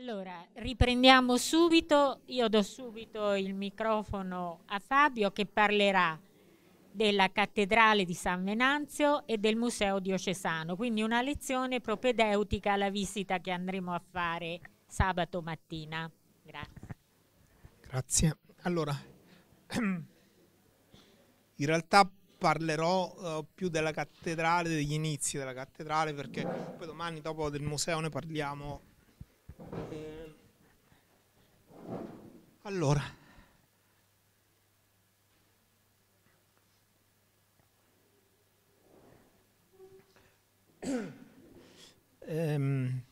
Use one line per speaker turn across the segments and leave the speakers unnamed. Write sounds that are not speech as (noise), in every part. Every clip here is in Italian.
Allora, riprendiamo subito, io do subito il microfono a Fabio che parlerà della cattedrale di San Venanzio e del museo diocesano, quindi una lezione propedeutica alla visita che andremo a fare sabato mattina. Grazie.
Grazie. Allora, (clears throat) in realtà parlerò uh, più della cattedrale, degli inizi della cattedrale, perché poi domani dopo del museo ne parliamo allora, ehm,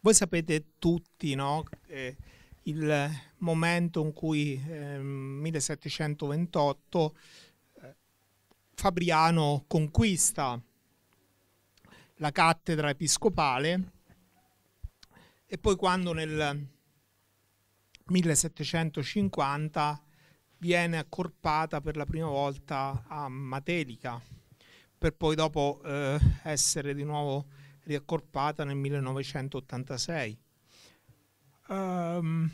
voi sapete tutti no, eh, il momento in cui eh, 1728 eh, Fabriano conquista la cattedra episcopale e poi quando nel 1750 viene accorpata per la prima volta a Matelica, per poi dopo eh, essere di nuovo riaccorpata nel 1986. Um, ehm,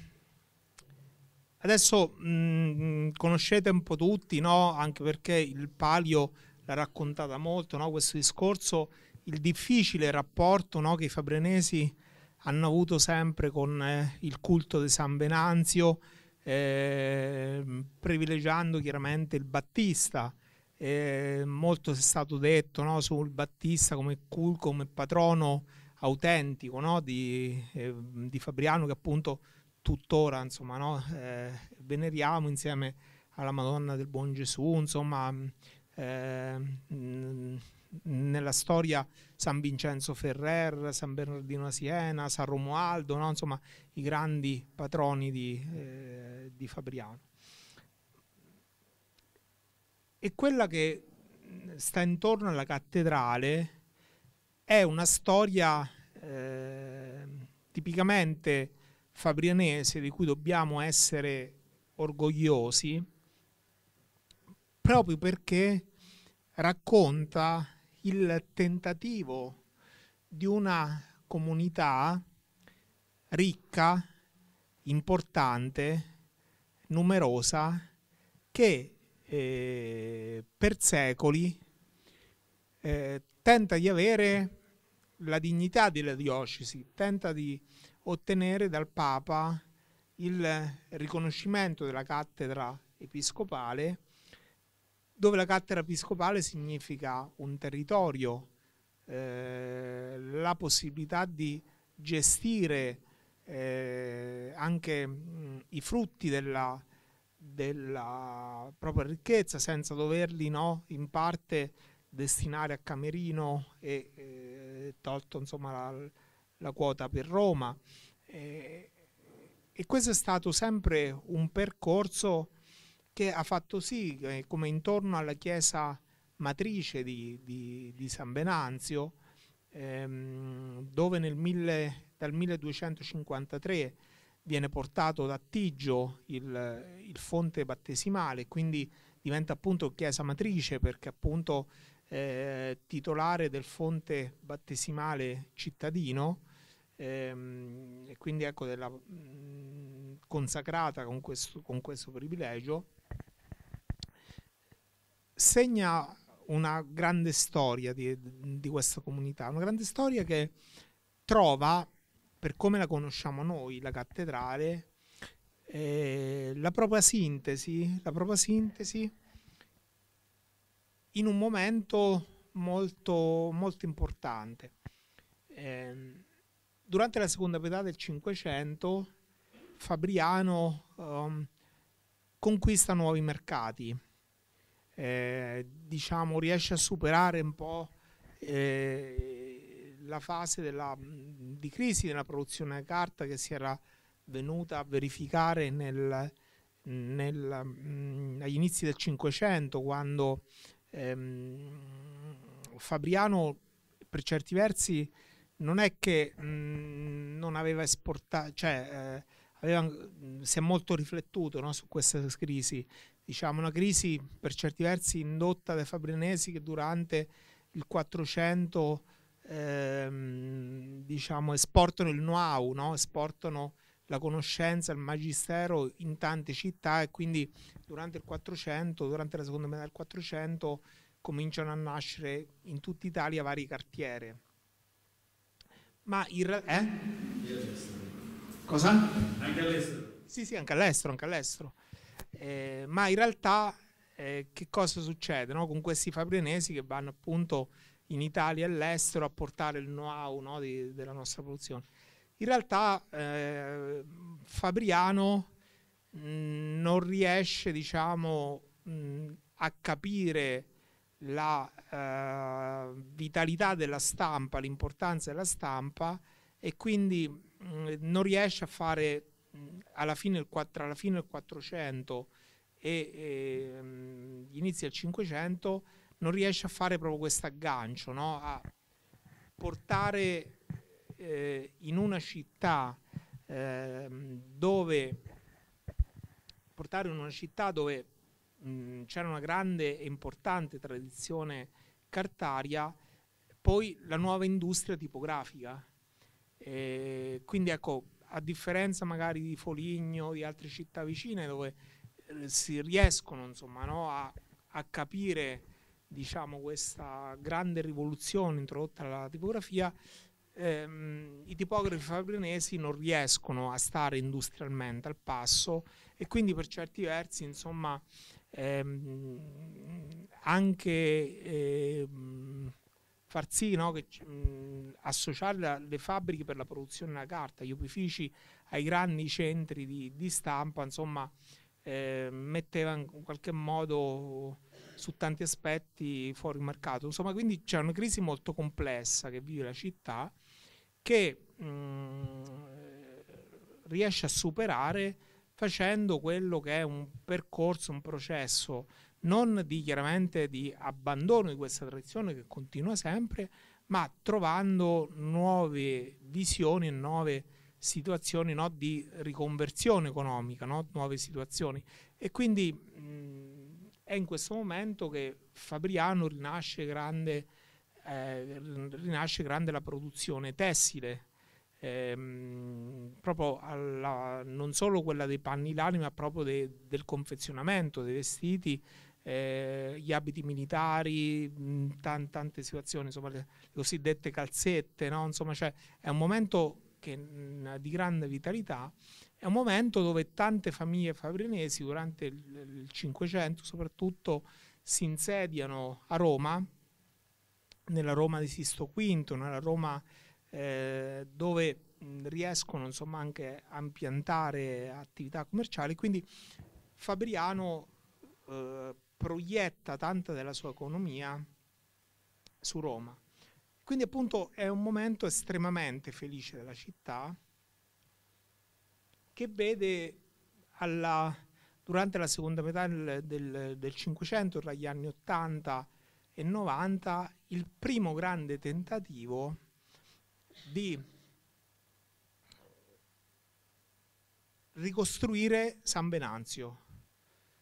adesso mh, mm, conoscete un po' tutti, no? anche perché il Palio l'ha raccontata molto, no? questo discorso, il difficile rapporto no? che i fabrenesi hanno avuto sempre con eh, il culto di San Venanzio, eh, privilegiando chiaramente il Battista. Eh, molto è stato detto no, sul Battista come, come patrono autentico no, di, eh, di, Fabriano che appunto tuttora insomma, no, eh, veneriamo insieme alla Madonna del Buon Gesù, insomma, eh, nella storia San Vincenzo Ferrer, San Bernardino a Siena, San Romualdo, no? insomma i grandi patroni di, eh, di, Fabriano. E quella che sta intorno alla cattedrale è una storia eh, tipicamente fabrianese di cui dobbiamo essere orgogliosi proprio perché racconta il tentativo di una comunità ricca, importante, numerosa, che eh, per secoli eh, tenta di avere la dignità della diocesi, tenta di ottenere dal Papa il riconoscimento della cattedra episcopale dove la cattedra episcopale significa un territorio, eh, la possibilità di gestire eh, anche mh, i frutti della, della, propria ricchezza senza doverli no, in parte destinare a Camerino e eh, tolto insomma, la, la, quota per Roma. e questo è stato sempre un percorso che ha fatto sì che come intorno alla chiesa matrice di, di, di San Venanzio, ehm, dove mille, dal 1253 viene portato da Tigio il, il, fonte battesimale, quindi diventa appunto chiesa matrice perché appunto eh, titolare del fonte battesimale cittadino ehm, e quindi ecco della, mh, consacrata con questo, con questo privilegio segna una grande storia di, di, questa comunità, una grande storia che trova, per come la conosciamo noi, la cattedrale, eh, la propria sintesi, la propria sintesi in un momento molto, molto importante. Eh, durante la seconda metà del Cinquecento, Fabriano um, conquista nuovi mercati eh, diciamo, riesce a superare un po' eh, la fase della, di crisi della produzione di carta che si era venuta a verificare nel, nel, mh, agli inizi del Cinquecento, quando ehm, Fabriano per certi versi non è che mh, non aveva esportato, cioè eh, aveva, si è molto riflettuto no, su questa crisi diciamo, una crisi per certi versi indotta dai fabrinesi che durante il 400 ehm, diciamo, esportano il know-how, no? esportano la conoscenza, il magistero in tante città e quindi durante il 400, durante la seconda metà del 400 cominciano a nascere in tutta Italia vari cartiere. Ma in realtà... Eh? Cosa?
Anche all'estero.
Sì, sì, anche all'estero, anche all'estero. Eh, ma in realtà eh, che cosa succede no? con questi fabrinesi che vanno appunto in Italia e all'estero a portare il know-how no, di, della nostra produzione? In realtà eh, Fabriano mh, non riesce diciamo, mh, a capire la eh, vitalità della stampa, l'importanza della stampa e quindi mh, non riesce a fare alla fine, tra la fine del 400 e, e gli inizi del 500 non riesce a fare proprio questo aggancio, no? a portare eh, in una città eh, dove portare in una città dove c'era una grande e importante tradizione cartaria, poi la nuova industria tipografica. Eh, quindi ecco, a differenza magari di Foligno, di altre città vicine dove eh, si riescono insomma, no, a, a, capire diciamo, questa grande rivoluzione introdotta dalla tipografia, ehm, i tipografi fabrinesi non riescono a stare industrialmente al passo e quindi per certi versi insomma, ehm, anche ehm, far sì no, che mh, associare le fabbriche per la produzione della carta, gli opifici ai grandi centri di, di stampa, insomma, eh, metteva in qualche modo su tanti aspetti fuori mercato. Insomma, quindi c'è una crisi molto complessa che vive la città che mh, riesce a superare facendo quello che è un percorso, un processo non di, chiaramente di abbandono di questa tradizione che continua sempre, ma trovando nuove visioni e nuove situazioni no, di riconversione economica, no? nuove situazioni. E quindi mh, è in questo momento che Fabriano rinasce grande, eh, rinasce grande la produzione tessile, ehm, proprio alla, non solo quella dei panni lani, ma proprio de, del confezionamento dei vestiti eh, gli abiti militari, mh, tan, tante situazioni, insomma, le, le cosiddette calzette, no? insomma, cioè, è un momento che, mh, di grande vitalità, è un momento dove tante famiglie fabrinesi durante il, 500 soprattutto si insediano a Roma, nella Roma di Sisto V, nella Roma eh, dove riescono insomma anche a impiantare attività commerciali, quindi Fabriano eh, proietta tanta della sua economia su Roma. Quindi appunto è un momento estremamente felice della città che vede alla, durante la seconda metà del, 500, tra gli anni 80 e 90, il primo grande tentativo di ricostruire San Venanzio,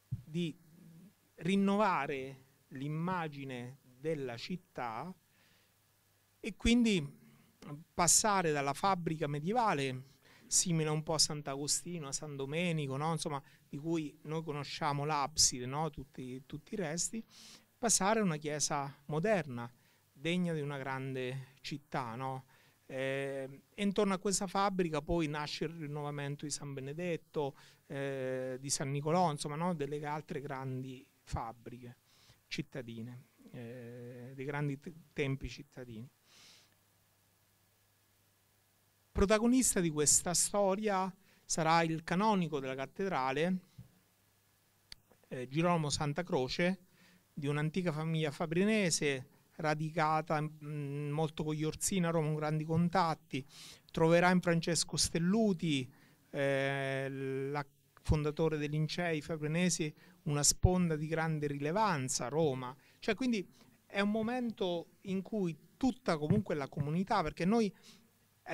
di rinnovare l'immagine della città e quindi passare dalla fabbrica medievale simile un po' a Sant'Agostino, a San Domenico, no? Insomma, di cui noi conosciamo l'abside, no? tutti, tutti, i resti, passare a una chiesa moderna, degna di una grande città. No? Eh, e intorno a questa fabbrica poi nasce il rinnovamento di San Benedetto, eh, di San Nicolò, insomma, delle altre grandi fabbriche cittadine, eh, dei grandi tempi cittadini. Protagonista di questa storia sarà il canonico della cattedrale, eh, Girolamo Santa Croce, di un'antica famiglia fabrinese radicata mh, mm, molto con gli Orsini a Roma, con grandi contatti. Troverà in Francesco Stelluti, eh, la fondatore dei Lincei Fabrinesi, una sponda di grande rilevanza, Roma. Cioè, quindi è un momento in cui tutta comunque la comunità, perché noi,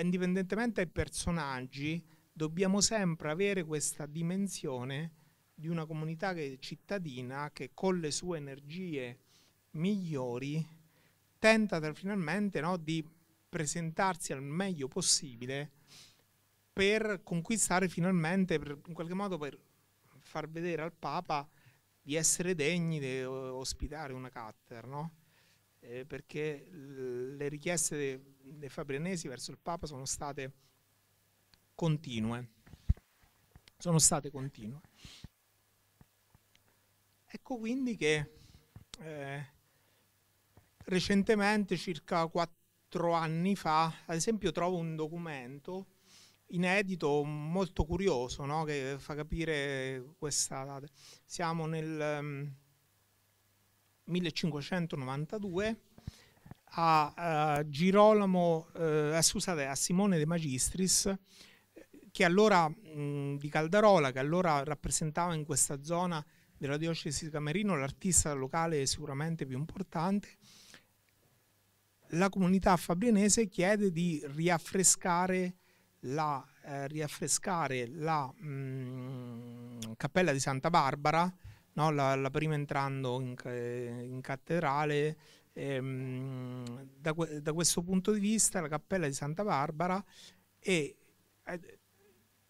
indipendentemente dai personaggi, dobbiamo sempre avere questa dimensione di una comunità che è cittadina che con le sue energie migliori tenta finalmente no, di presentarsi al meglio possibile per conquistare finalmente, per, in qualche modo per far vedere al Papa di essere degni di ospitare una cattedra, no? eh, perché le richieste dei, dei fabrianesi verso il Papa sono state continue. Sono state continue. Ecco quindi che eh, recentemente, circa quattro anni fa, ad esempio trovo un documento inedito molto curioso no? che fa capire questa. Siamo nel um, 1592 a, a Girolamo, eh, scusate, a Simone De Magistris, che allora mh, di Caldarola, che allora rappresentava in questa zona della diocesi di Camerino l'artista locale sicuramente più importante, la comunità fabrianese chiede di riaffrescare la, eh, riaffrescare la mh, mm, cappella di Santa Barbara, no? la, la, prima entrando in, in cattedrale. Ehm, da, da, questo punto di vista la cappella di Santa Barbara e eh,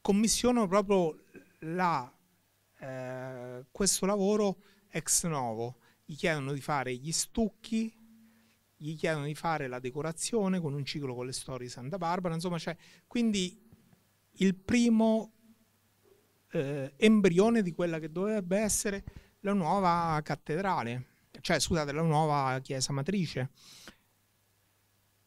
commissionano proprio la, eh, questo lavoro ex novo. Gli chiedono di fare gli stucchi, gli chiedono di fare la decorazione con un ciclo con le storie di Santa Barbara, insomma, cioè, quindi il primo eh, embrione di quella che dovrebbe essere la nuova cattedrale, cioè scusate, la nuova chiesa matrice.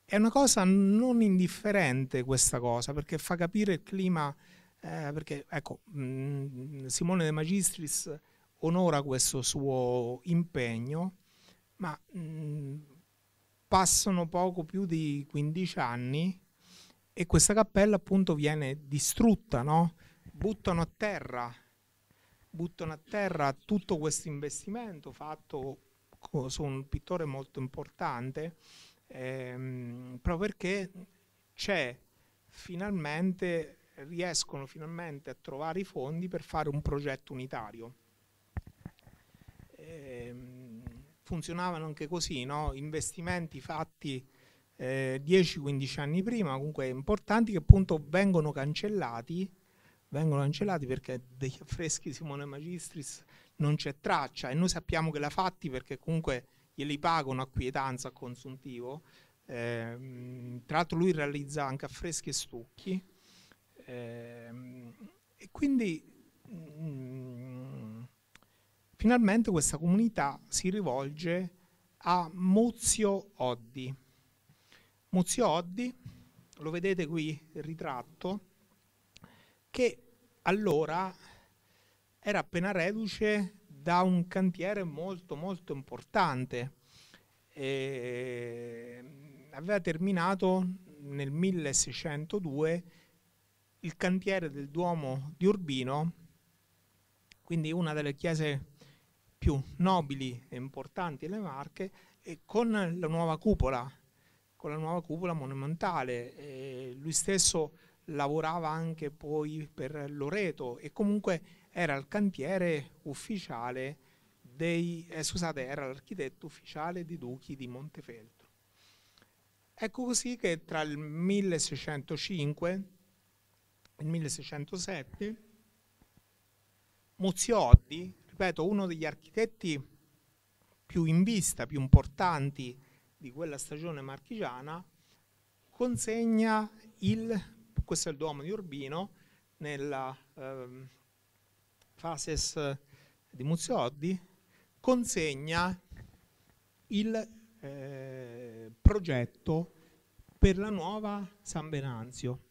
È una cosa non indifferente questa cosa, perché fa capire il clima, eh, perché ecco, mh, mm, Simone De Magistris onora questo suo impegno, ma mh, mm, passano poco più di 15 anni e questa cappella appunto viene distrutta, no? buttano a terra, buttano a terra tutto questo investimento fatto su un pittore molto importante, ehm, proprio perché c'è finalmente, riescono finalmente a trovare i fondi per fare un progetto unitario. Ehm, funzionavano anche così, no? investimenti fatti eh, 10-15 anni prima, comunque importanti, che appunto vengono cancellati, vengono cancellati perché degli (laughs) affreschi Simone Magistris non c'è traccia e noi sappiamo che l'ha fatti perché comunque glieli pagano a quietanza, a consuntivo. Eh, tra l'altro lui realizza anche affreschi e stucchi eh, e quindi mh, mm, Finalmente questa comunità si rivolge a Muzio Oddi. Muzio Oddi, lo vedete qui il ritratto, che allora era appena reduce da un cantiere molto molto importante. E aveva terminato nel 1602 il cantiere del Duomo di Urbino, quindi una delle chiese più nobili e importanti delle Marche e con la nuova cupola, con la nuova cupola monumentale. E lui stesso lavorava anche poi per Loreto e comunque era il cantiere ufficiale dei, eh, scusate, era l'architetto ufficiale di Duchi di Montefeltro. Ecco così che tra il 1605 e il 1607 Muzioddi ripeto, uno degli architetti più in vista, più importanti di quella stagione marchigiana, consegna il, questo è il Duomo di Urbino, nella eh, Fases di Muzioddi, consegna il eh, progetto per la nuova San Venanzio.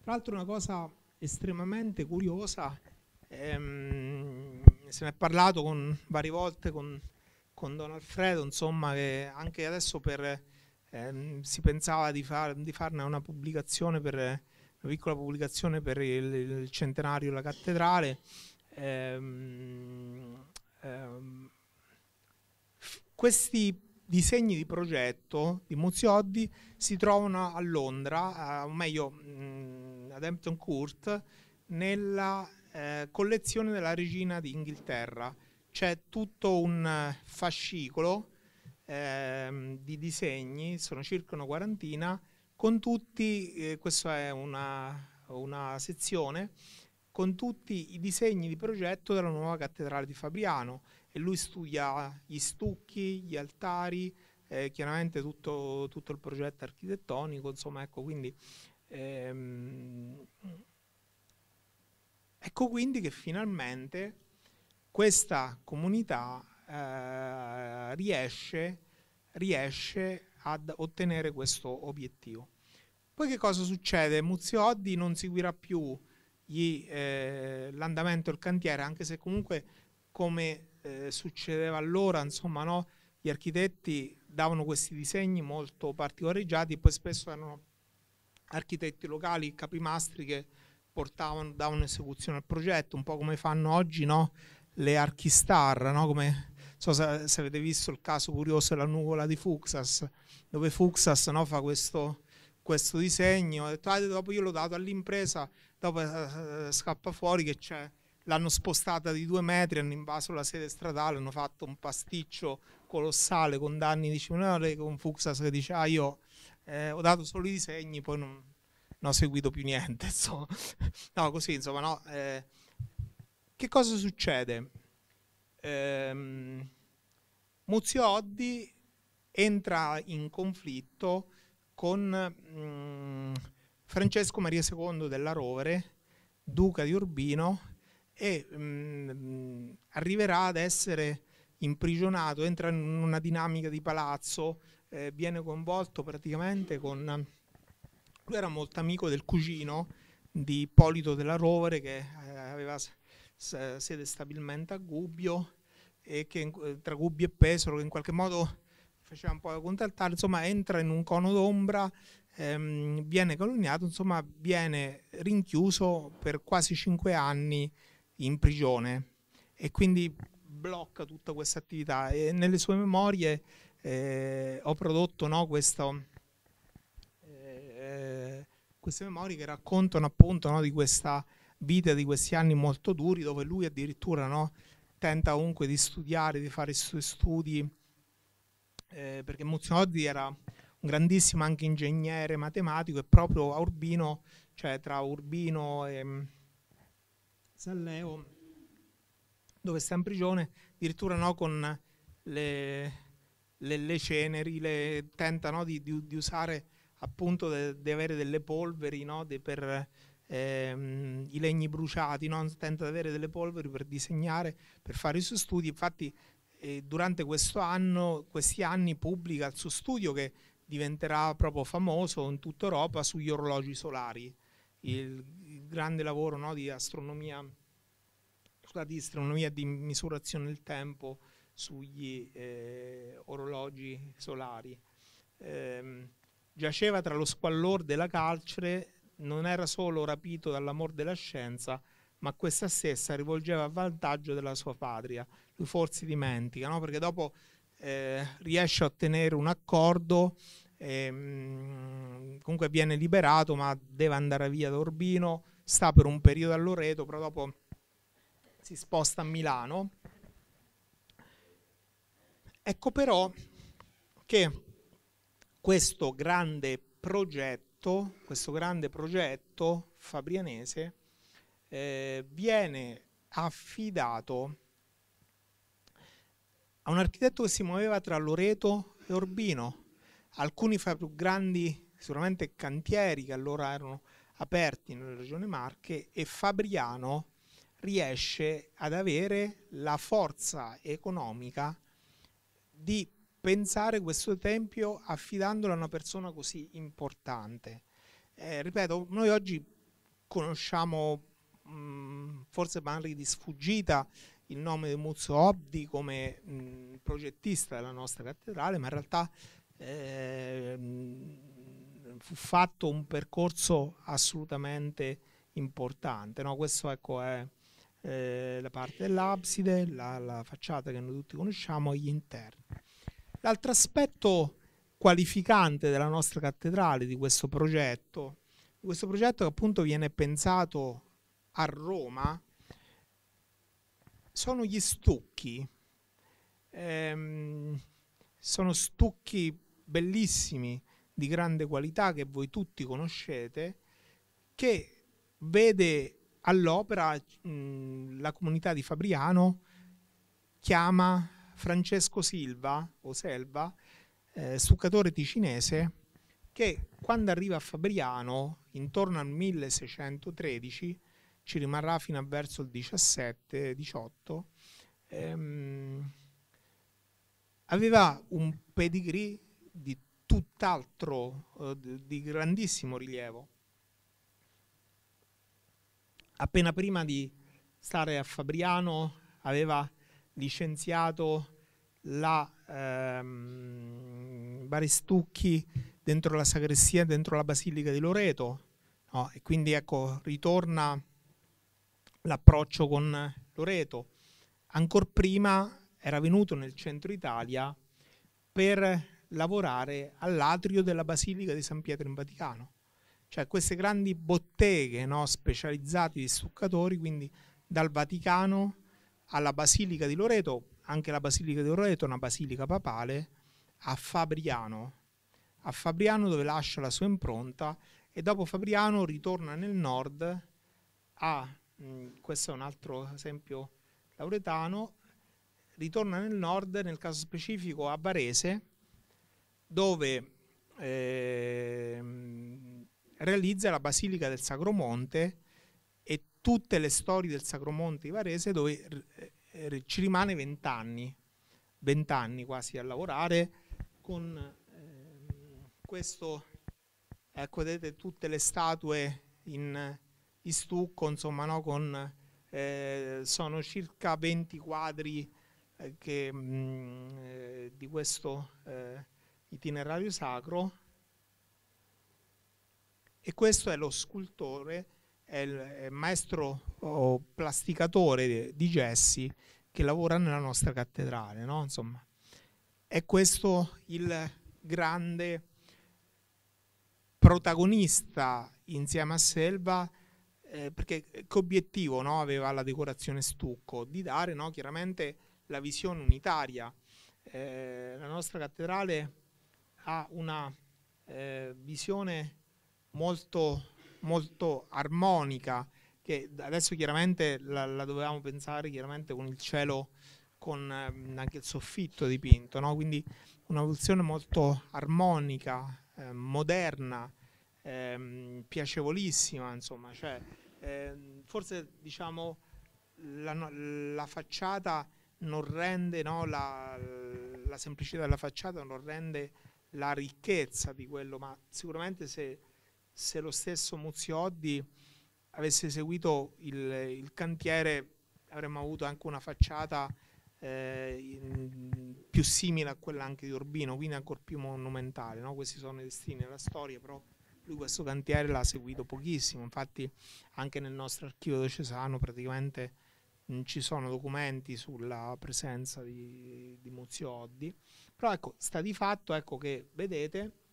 Tra l'altro una cosa estremamente curiosa ehm, se ne è parlato con, varie volte con, con, Don Alfredo, insomma, che anche adesso per, ehm, si pensava di, far, di, farne una pubblicazione per una piccola pubblicazione per il, il centenario della cattedrale. Ehm, ehm, questi disegni di progetto di Muzioddi si trovano a Londra, o meglio mh, ad Hampton Court, nella eh, collezione della regina d'Inghilterra. C'è tutto un eh, fascicolo eh, di disegni, sono circa una quarantina, con tutti, eh, questa è una, una sezione, con tutti i disegni di progetto della nuova cattedrale di Fabriano e lui studia gli stucchi, gli altari, eh, chiaramente tutto, tutto, il progetto architettonico, insomma ecco quindi ehm, ecco quindi che finalmente questa comunità eh, riesce, riesce ad ottenere questo obiettivo. Poi che cosa succede? Muzio Oddi non seguirà più eh, l'andamento del cantiere, anche se comunque come eh, succedeva allora, insomma, no, gli architetti davano questi disegni molto particolareggiati e poi spesso erano architetti locali, capimastri che portavano, davano esecuzione al progetto, un po' come fanno oggi no? le archistar, no? come so se, se, avete visto il caso curioso della nuvola di Fuxas, dove Fuxas no, fa questo, questo disegno, ho detto, ah, dopo io l'ho dato all'impresa, dopo eh, scappa fuori che c'è l'hanno spostata di due metri, hanno invaso la sede stradale, hanno fatto un pasticcio colossale con danni di criminale con Fuxas che dice ah io eh, ho dato solo i disegni, poi non, non ho seguito più niente. (laughs) Insomma. No, così insomma, no. Eh, che cosa succede? Eh, Muzio Oddi entra in conflitto con mm, Francesco Maria II della Rovere, duca di Urbino, e mm, arriverà ad essere imprigionato, entra in una dinamica di palazzo, eh, viene coinvolto praticamente con... Lui era molto amico del cugino di Ippolito della Rovere che eh, aveva sede stabilmente a Gubbio e che tra Gubbio e Pesaro che in qualche modo faceva un po' da contattare, insomma entra in un cono d'ombra, ehm, viene calunniato, insomma viene rinchiuso per quasi cinque anni in prigione e quindi blocca tutta questa attività. E nelle sue memorie eh, ho prodotto no, questo, eh, queste memorie che raccontano appunto no, di questa vita, di questi anni molto duri dove lui addirittura no, tenta comunque di studiare, di fare i suoi studi eh, perché Muzzinoddi era un grandissimo anche ingegnere matematico e proprio a Urbino, cioè tra Urbino e Salleo, dove sta in prigione, addirittura no, con le, le, le ceneri, le, tenta di, di, di, usare appunto di avere delle polveri no, de, per ehm, i legni bruciati, no? tenta di avere delle polveri per disegnare, per fare i suoi studi. Infatti eh, durante questo anno, questi anni pubblica il suo studio che diventerà proprio famoso in tutta Europa sugli orologi solari il, il grande lavoro no, di astronomia, di astronomia di misurazione del tempo sugli eh, orologi solari. Eh, giaceva tra lo squallor della calcere, non era solo rapito dall'amor della scienza, ma questa stessa rivolgeva a vantaggio della sua patria. Lui forse dimentica, no? perché dopo eh, riesce a ottenere un accordo ehm, comunque viene liberato ma deve andare via da Urbino, sta per un periodo a Loreto, però dopo si sposta a Milano. Ecco però che questo grande progetto, questo grande progetto fabrianese eh, viene affidato a un architetto che si muoveva tra Loreto e Urbino, alcuni fra i più grandi sicuramente cantieri che allora erano aperti nella regione Marche e Fabriano riesce ad avere la forza economica di pensare questo tempio affidandolo a una persona così importante. Eh, ripeto, noi oggi conosciamo mh, forse magari di sfuggita il nome di Muzzo Obdi come mh, progettista della nostra cattedrale, ma in realtà eh, fu fatto un percorso assolutamente importante. No? Questo ecco, è eh, la parte dell'abside, la, la, facciata che noi tutti conosciamo e gli interni. L'altro aspetto qualificante della nostra cattedrale, di questo progetto, questo progetto che appunto viene pensato a Roma, sono gli stucchi. Ehm, sono stucchi bellissimi di grande qualità che voi tutti conoscete, che vede all'opera mh, la comunità di Fabriano chiama Francesco Silva o Selva, eh, stuccatore ticinese, che quando arriva a Fabriano, intorno al 1613, ci rimarrà fino a verso il 17-18, ehm, aveva un pedigree di tutt'altro, eh, di grandissimo rilievo. Appena prima di stare a Fabriano aveva licenziato la ehm, Baristucchi dentro la sagrestia, dentro la Basilica di Loreto, no? e quindi ecco ritorna l'approccio con Loreto. Ancora prima era venuto nel centro Italia per lavorare all'atrio della Basilica di San Pietro in Vaticano. Cioè queste grandi botteghe no, specializzate di stuccatori, quindi dal Vaticano alla Basilica di Loreto, anche la Basilica di Loreto è una basilica papale, a Fabriano, a Fabriano dove lascia la sua impronta e dopo Fabriano ritorna nel nord a, mh, mm, questo è un altro esempio lauretano, ritorna nel nord, nel caso specifico a Varese, dove eh, realizza la Basilica del Sacromonte e tutte le storie del Sacromonte di Varese dove eh, ci rimane vent'anni, vent'anni quasi a lavorare con eh, questo, ecco vedete tutte le statue in, in stucco, insomma no, con, eh, sono circa 20 quadri eh, che, mh, mm, eh, di questo eh, itinerario sacro. E questo è lo scultore, è il, maestro plasticatore di gessi che lavora nella nostra cattedrale, no? Insomma, è questo il grande protagonista insieme a Selva eh, perché che obiettivo no, aveva la decorazione stucco? Di dare no, chiaramente la visione unitaria. Eh, la nostra cattedrale ha una eh, visione molto, molto armonica che adesso chiaramente la, la, dovevamo pensare chiaramente con il cielo con eh, anche il soffitto dipinto no? quindi una visione molto armonica eh, moderna ehm, piacevolissima insomma cioè, ehm, forse diciamo la, la facciata non rende no, la, la, semplicità della facciata non rende la ricchezza di quello, ma sicuramente se, se lo stesso Muzioddi avesse seguito il, il, cantiere avremmo avuto anche una facciata eh, in, più simile a quella anche di Urbino, quindi ancora più monumentale. No? Questi sono i destini della storia, però lui questo cantiere l'ha seguito pochissimo, infatti anche nel nostro archivio diocesano praticamente non ci sono documenti sulla presenza di, di Muzioddi, però ecco, sta di fatto ecco, che vedete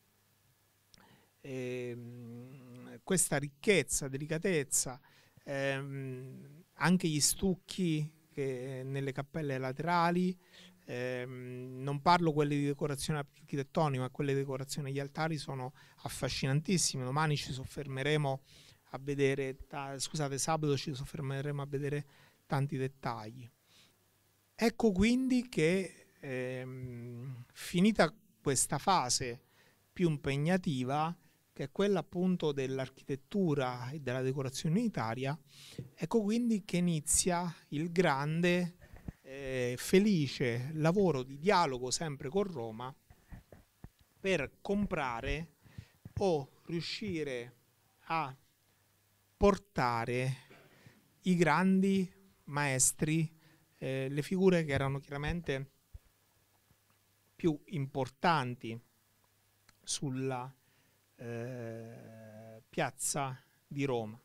ehm, questa ricchezza, delicatezza, ehm, anche gli stucchi che nelle cappelle laterali, ehm, non parlo quelle di decorazione architettonica, ma quelle di decorazione agli altari sono affascinantissime. Domani ci soffermeremo a vedere, ta, scusate, sabato ci soffermeremo a vedere tanti dettagli. Ecco quindi che ehm, finita questa fase più impegnativa, che è quella appunto dell'architettura e della decorazione unitaria, ecco quindi che inizia il grande, eh, felice lavoro di dialogo sempre con Roma per comprare o riuscire a portare i grandi maestri, eh, le figure che erano chiaramente più importanti sulla eh, piazza di Roma.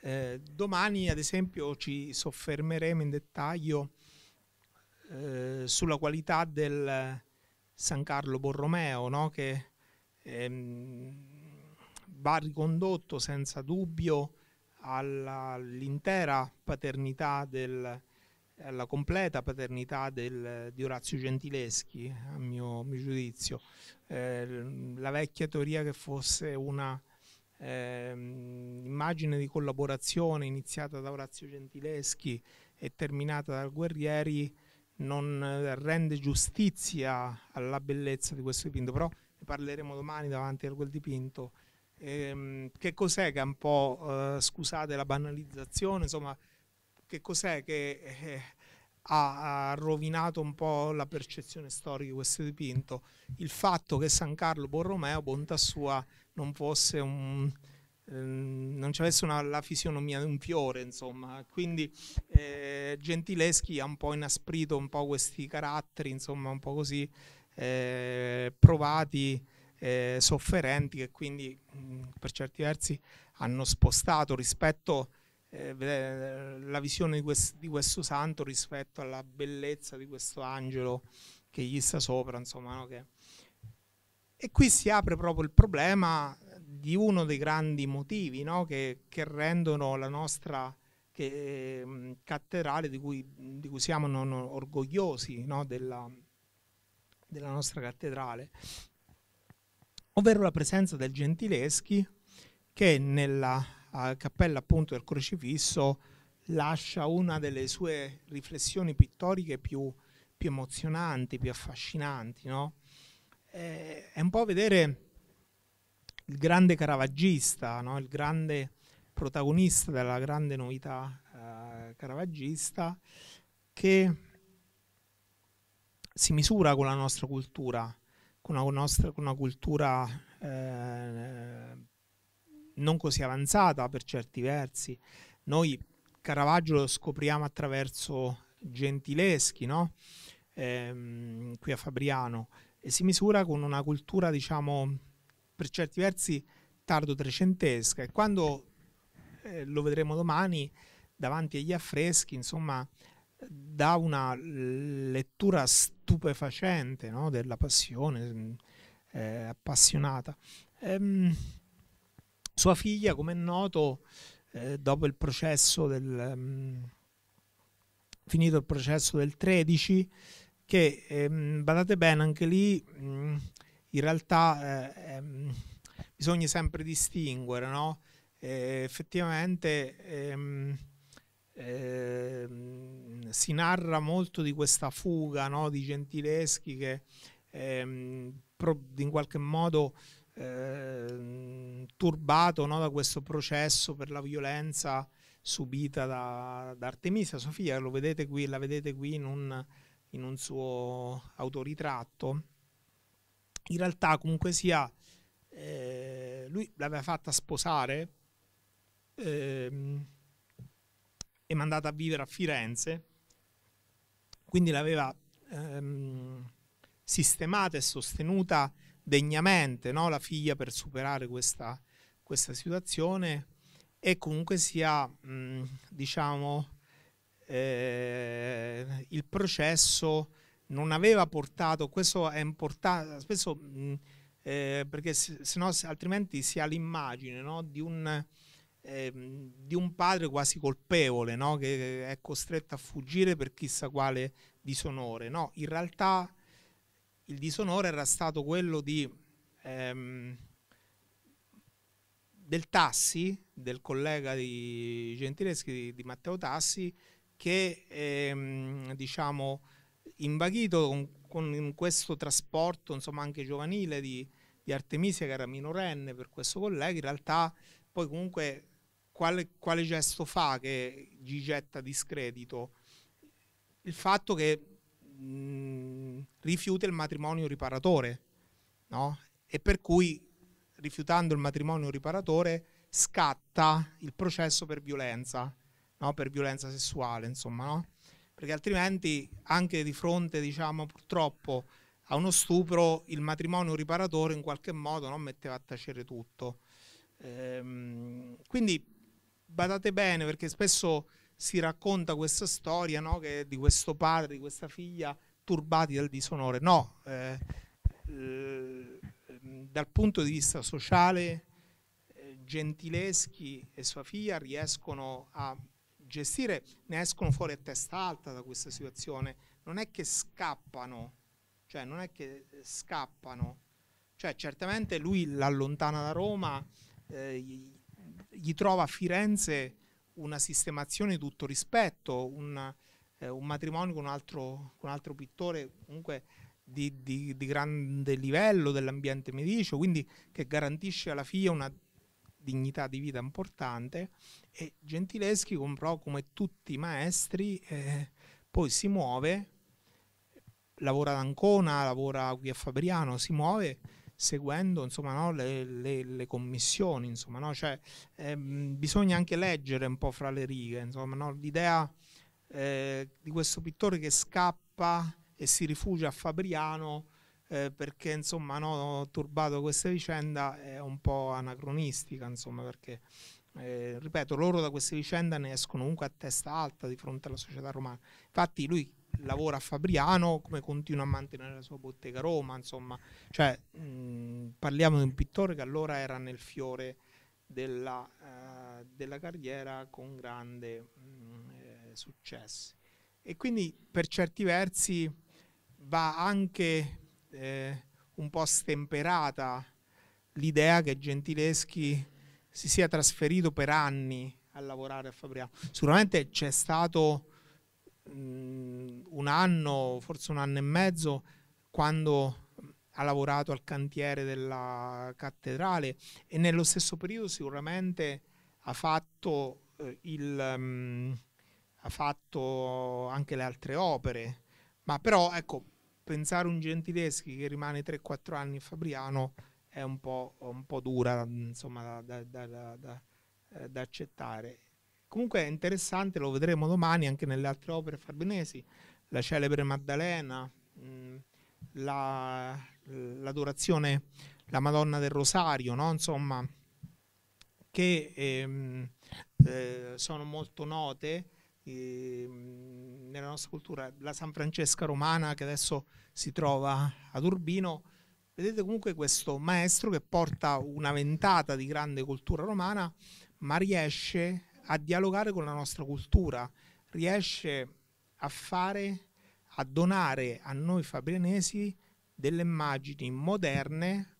Eh, domani, ad esempio, ci soffermeremo in dettaglio eh, sulla qualità del San Carlo Borromeo, no? che ehm, va ricondotto senza dubbio all'intera paternità del, alla completa paternità del, di Orazio Gentileschi, a mio, mio giudizio. Eh, la vecchia teoria che fosse una eh, immagine di collaborazione iniziata da Orazio Gentileschi e terminata da Guerrieri non rende giustizia alla bellezza di questo dipinto, però ne parleremo domani davanti a quel dipinto. Eh, che cos'è che è un po', eh, scusate la banalizzazione, insomma, che cos'è che eh, ha, ha, rovinato un po' la percezione storica di questo dipinto? Il fatto che San Carlo Borromeo, bontà sua, non fosse un, ehm, non ci avesse una, la fisionomia di un fiore, insomma. Quindi eh, Gentileschi ha un po' inasprito un po' questi caratteri, insomma, un po' così eh, provati, eh, sofferenti, che quindi mh, per certi versi hanno spostato rispetto eh, la visione di, quest, di, questo santo rispetto alla bellezza di questo angelo che gli sta sopra, insomma, no? che... E qui si apre proprio il problema di uno dei grandi motivi no? che, che, rendono la nostra che, eh, cattedrale, di cui, di cui, siamo non orgogliosi no? della, della nostra cattedrale, ovvero la presenza del Gentileschi che nella cappella appunto del crocifisso lascia una delle sue riflessioni pittoriche più, più emozionanti, più affascinanti. No? Eh, è un po' vedere il grande caravaggista, no? il grande protagonista della grande novità eh, caravaggista che si misura con la nostra cultura, con una, nostra, con una cultura eh, non così avanzata per certi versi. Noi Caravaggio lo scopriamo attraverso Gentileschi, no? ehm, qui a Fabriano, e si misura con una cultura, diciamo, per certi versi tardo trecentesca. E quando eh, lo vedremo domani, davanti agli affreschi, insomma, dà una lettura stupefacente no? della passione, eh, appassionata. Ehm, sua figlia, come è noto, eh, dopo il processo del... Um, finito il processo del 13, che ehm, badate bene anche lì mh, mm, in realtà eh, ehm, bisogna sempre distinguere, no? Eh, effettivamente ehm, ehm, si narra molto di questa fuga no? di Gentileschi che ehm, in qualche modo eh, turbato no, da questo processo per la violenza subita da, da, Artemisia Sofia, lo vedete qui, la vedete qui in un, in un suo autoritratto. In realtà comunque sia, eh, lui l'aveva fatta sposare ehm, e mandata a vivere a Firenze, quindi l'aveva ehm, sistemata e sostenuta degnamente no? la figlia per superare questa, questa situazione e comunque sia, mh, diciamo, eh, il processo non aveva portato, questo è importante, spesso mh, eh, perché se, se no altrimenti si ha l'immagine no? di, un, eh, di, un, padre quasi colpevole no? che è costretto a fuggire per chissà quale disonore. No, in realtà il disonore era stato quello di, ehm, del Tassi, del collega di Gentileschi, di, di Matteo Tassi, che ehm, diciamo, invaghito con, con, questo trasporto insomma, anche giovanile di, di Artemisia che era minorenne per questo collega, in realtà poi comunque quale, quale gesto fa che gli getta discredito? Il fatto che mh, rifiuta il matrimonio riparatore, no? E per cui rifiutando il matrimonio riparatore scatta il processo per violenza, no? per violenza sessuale, insomma, no? Perché altrimenti anche di fronte, diciamo, purtroppo a uno stupro il matrimonio riparatore in qualche modo non metteva a tacere tutto. Ehm, quindi badate bene perché spesso si racconta questa storia no? di questo padre, di questa figlia turbati dal disonore. No, eh, eh, dal punto di vista sociale eh, Gentileschi e sua figlia riescono a gestire, ne escono fuori a testa alta da questa situazione, non è che scappano, cioè non è che scappano, cioè certamente lui l'allontana da Roma, eh, gli, gli, trova a Firenze una sistemazione di tutto rispetto, un, eh, un matrimonio con un, altro, con altro pittore comunque di, di, di grande livello dell'ambiente mediceo, quindi che garantisce alla figlia una dignità di vita importante. E Gentileschi comprò come tutti i maestri, eh, poi si muove, lavora ad Ancona, lavora qui a Fabriano, si muove seguendo insomma, no, le, le, le, commissioni, insomma, no? cioè, ehm, bisogna anche leggere un po' fra le righe, insomma, no? l'idea eh, di questo pittore che scappa e si rifugia a Fabriano eh, perché insomma no, turbato questa vicenda è un po' anacronistica insomma perché eh, ripeto loro da questa vicenda ne escono comunque a testa alta di fronte alla società romana infatti lui lavora a Fabriano come continua a mantenere la sua bottega a Roma insomma cioè mh, parliamo di un pittore che allora era nel fiore della, uh, della carriera con grande mh, eh, successo e quindi per certi versi va anche eh, un po' stemperata l'idea che Gentileschi si sia trasferito per anni a lavorare a Fabriano. Sicuramente c'è stato mh, mm, un anno, forse un anno e mezzo, quando ha lavorato al cantiere della cattedrale e nello stesso periodo sicuramente ha fatto, eh, il, um, ha fatto anche le altre opere, ma però ecco, pensare un Gentileschi che rimane 3-4 anni a Fabriano è un po', un po dura insomma, da, da, da, eh, da, accettare. Comunque è interessante, lo vedremo domani anche nelle altre opere fabrinesi, la celebre Maddalena, mh, la, l'adorazione, la Madonna del Rosario, no? insomma, che ehm, eh, sono molto note eh, nella nostra cultura, la San Francesca romana che adesso si trova ad Urbino, vedete comunque questo maestro che porta una ventata di grande cultura romana, ma riesce a dialogare con la nostra cultura, riesce a fare, a donare a noi fabrianesi delle immagini moderne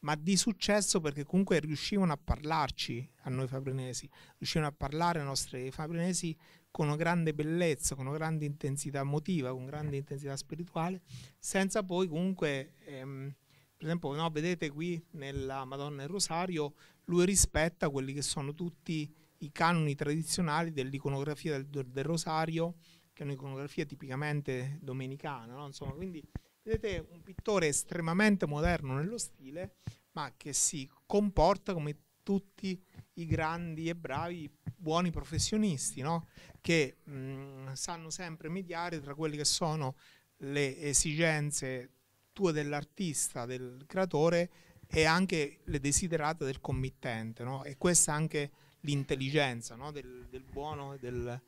ma di successo perché comunque riuscivano a parlarci a noi fabrinesi, riuscivano a parlare ai nostri fabrinesi con una grande bellezza, con una grande intensità emotiva, con grande intensità spirituale, senza poi comunque, ehm, per esempio, no, vedete qui nella Madonna del Rosario, lui rispetta quelli che sono tutti i canoni tradizionali dell'iconografia del, del Rosario, che è un'iconografia tipicamente domenicana, no? Insomma, quindi vedete un pittore estremamente moderno nello stile, ma che si comporta come tutti i grandi e bravi buoni professionisti, no? che mh, mm, sanno sempre mediare tra quelle che sono le esigenze tue dell'artista, del creatore e anche le desiderate del committente. No? E questa anche l'intelligenza no? del, del, buono e del,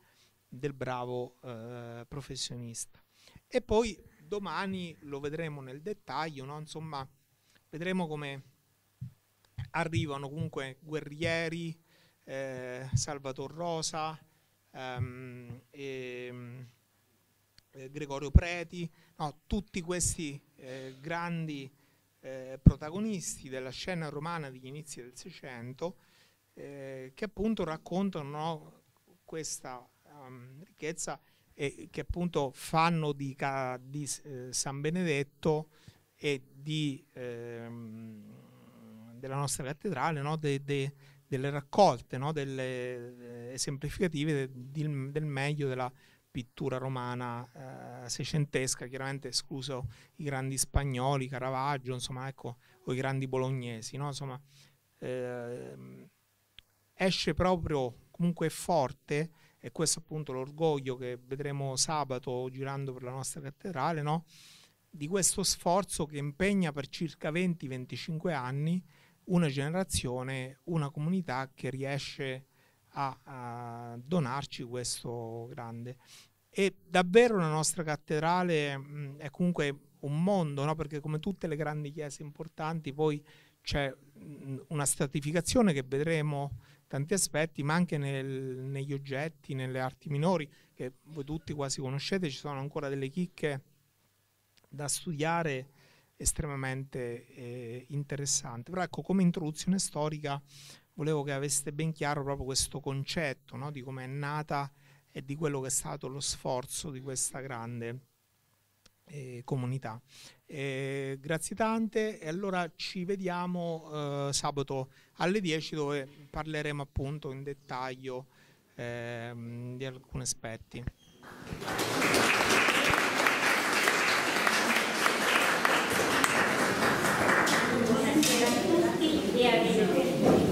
del bravo eh, professionista. E poi domani lo vedremo nel dettaglio, no? insomma, vedremo come arrivano comunque guerrieri, eh, Salvator Rosa, ehm, e, eh, Gregorio Preti, no, tutti questi eh, grandi eh, protagonisti della scena romana degli inizi del Seicento eh, che appunto raccontano no, questa um, ricchezza e che appunto fanno di, di eh, San Benedetto e di, ehm, della nostra cattedrale no, de, de, delle raccolte, no? delle eh, esemplificative del, del, meglio della pittura romana eh, seicentesca, chiaramente escluso i grandi spagnoli, Caravaggio, insomma, ecco, o i grandi bolognesi, no? insomma, eh, esce proprio comunque forte e questo appunto l'orgoglio che vedremo sabato girando per la nostra cattedrale, no? di questo sforzo che impegna per circa 20-25 anni una generazione, una comunità che riesce a, a donarci questo grande. E davvero la nostra cattedrale mh, è comunque un mondo, no? perché come tutte le grandi chiese importanti poi c'è mh, una stratificazione che vedremo tanti aspetti, ma anche nel, negli oggetti, nelle arti minori, che voi tutti quasi conoscete, ci sono ancora delle chicche da studiare estremamente eh, interessanti. Però ecco, come introduzione storica volevo che aveste ben chiaro proprio questo concetto no? di come è nata e di quello che è stato lo sforzo di questa grande eh, comunità. Eh, grazie tante e allora ci vediamo eh, sabato alle 10 dove parleremo appunto in dettaglio ehm, di alcuni aspetti. Buonasera a tutti e a arrivederci.